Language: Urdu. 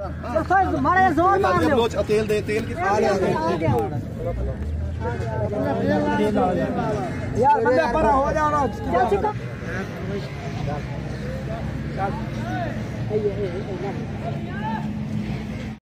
مارے تیل دے تیل کی ہو جا نا۔